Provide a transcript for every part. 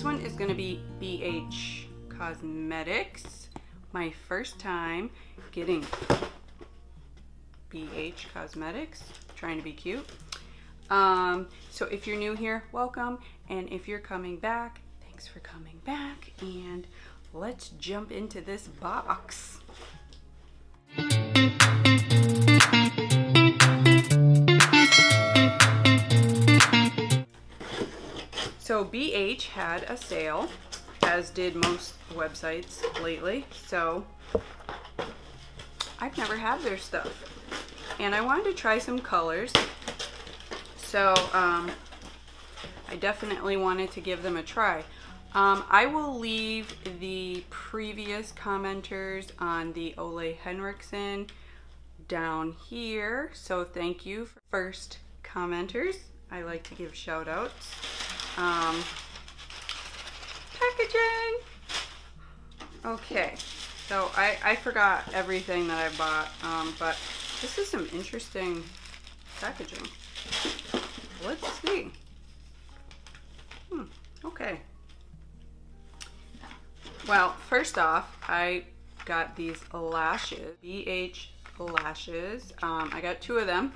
this one is gonna be BH Cosmetics. My first time getting BH Cosmetics, trying to be cute. Um, so if you're new here, welcome. And if you're coming back, thanks for coming back. And let's jump into this box. So BH had a sale, as did most websites lately. So I've never had their stuff. And I wanted to try some colors. So um, I definitely wanted to give them a try. Um, I will leave the previous commenters on the Ole Henriksen down here. So thank you for first commenters. I like to give shout outs. Um, packaging. Okay, so I, I forgot everything that I bought, um, but this is some interesting packaging. Let's see. Hmm, okay. Well, first off, I got these lashes, BH lashes. Um, I got two of them.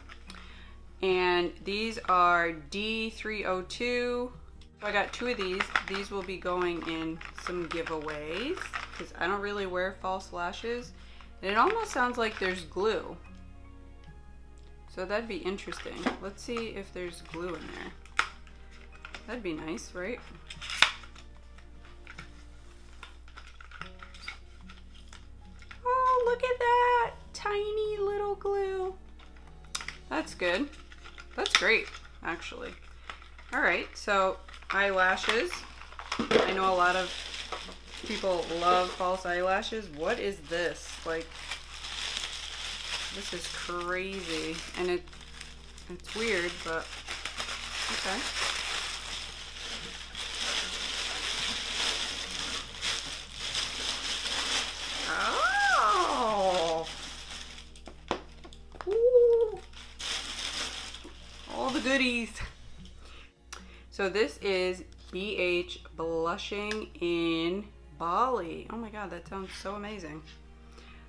And these are D302. I got two of these. These will be going in some giveaways because I don't really wear false lashes. And it almost sounds like there's glue. So that'd be interesting. Let's see if there's glue in there. That'd be nice, right? Oh, look at that! Tiny little glue. That's good. That's great, actually. All right, so eyelashes. I know a lot of people love false eyelashes. What is this? Like, this is crazy. And it it's weird, but okay. Oh! Ooh. All the goodies. So this is BH Blushing in Bali. Oh my god, that sounds so amazing.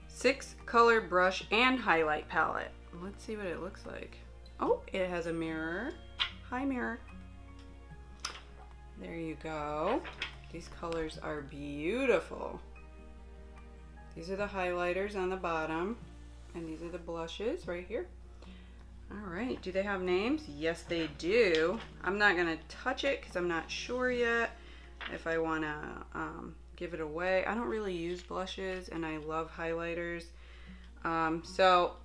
Six color brush and highlight palette. Let's see what it looks like. Oh, it has a mirror. Hi mirror. There you go. These colors are beautiful. These are the highlighters on the bottom. And these are the blushes right here. All right, do they have names? Yes, they do. I'm not gonna touch it because I'm not sure yet if I wanna um, give it away. I don't really use blushes and I love highlighters. Um, so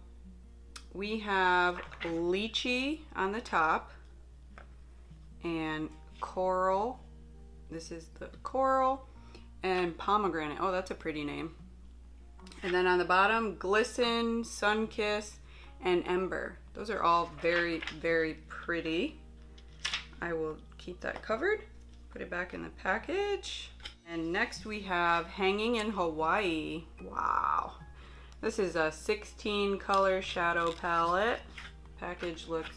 we have lychee on the top and coral. This is the coral and pomegranate. Oh, that's a pretty name. And then on the bottom, glisten, sun kiss, and ember. Those are all very, very pretty. I will keep that covered, put it back in the package. And next we have Hanging in Hawaii. Wow. This is a 16 color shadow palette. Package looks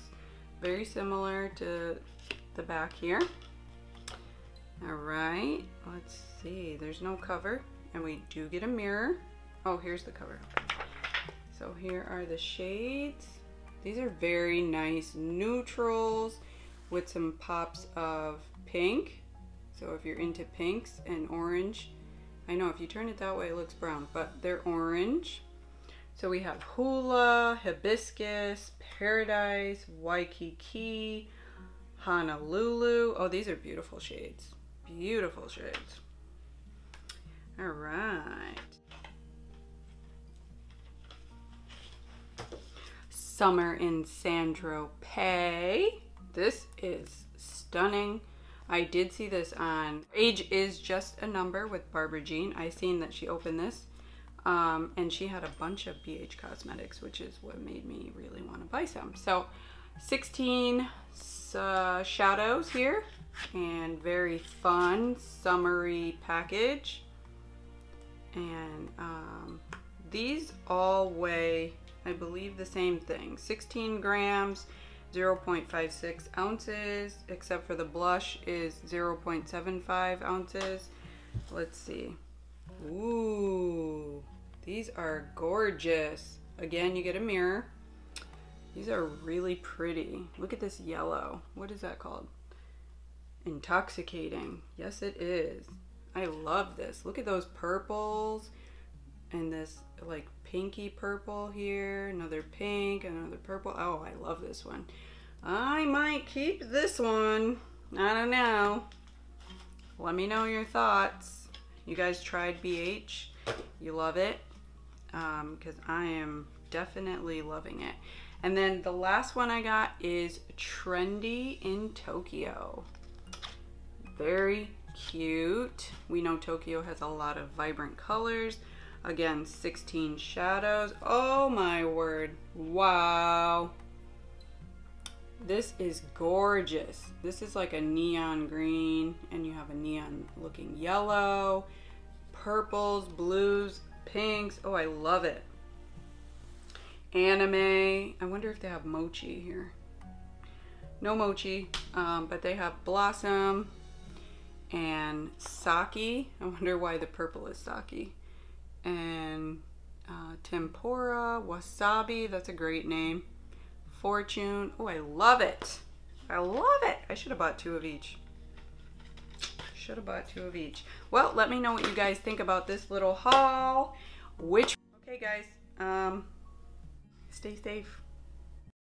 very similar to the back here. All right, let's see. There's no cover and we do get a mirror. Oh, here's the cover. So here are the shades. These are very nice neutrals with some pops of pink. So if you're into pinks and orange, I know if you turn it that way it looks brown, but they're orange. So we have Hula, Hibiscus, Paradise, Waikiki, Honolulu. Oh, these are beautiful shades. Beautiful shades. All right. Summer in Sandro Pay. This is stunning. I did see this on Age is Just a Number with Barbara Jean. I seen that she opened this. Um, and she had a bunch of BH Cosmetics, which is what made me really want to buy some. So 16 uh, shadows here and very fun summery package. And um, these all weigh, I believe, the same thing 16 grams. 0.56 ounces, except for the blush is 0.75 ounces. Let's see. Ooh, these are gorgeous. Again, you get a mirror. These are really pretty. Look at this yellow. What is that called? Intoxicating. Yes, it is. I love this. Look at those purples and this like pinky purple here. Another pink, another purple. Oh, I love this one. I might keep this one. I don't know. Let me know your thoughts. You guys tried BH? You love it? Because um, I am definitely loving it. And then the last one I got is Trendy in Tokyo. Very cute. We know Tokyo has a lot of vibrant colors. Again, 16 shadows. Oh my word. Wow. This is gorgeous. This is like a neon green and you have a neon looking yellow, purples, blues, pinks. Oh, I love it. Anime. I wonder if they have mochi here. No mochi, um, but they have blossom and sake. I wonder why the purple is sake. And uh, tempura, wasabi. That's a great name. Fortune. Oh, I love it. I love it. I should have bought two of each. Should have bought two of each. Well, let me know what you guys think about this little haul. Which, okay guys, um, stay safe.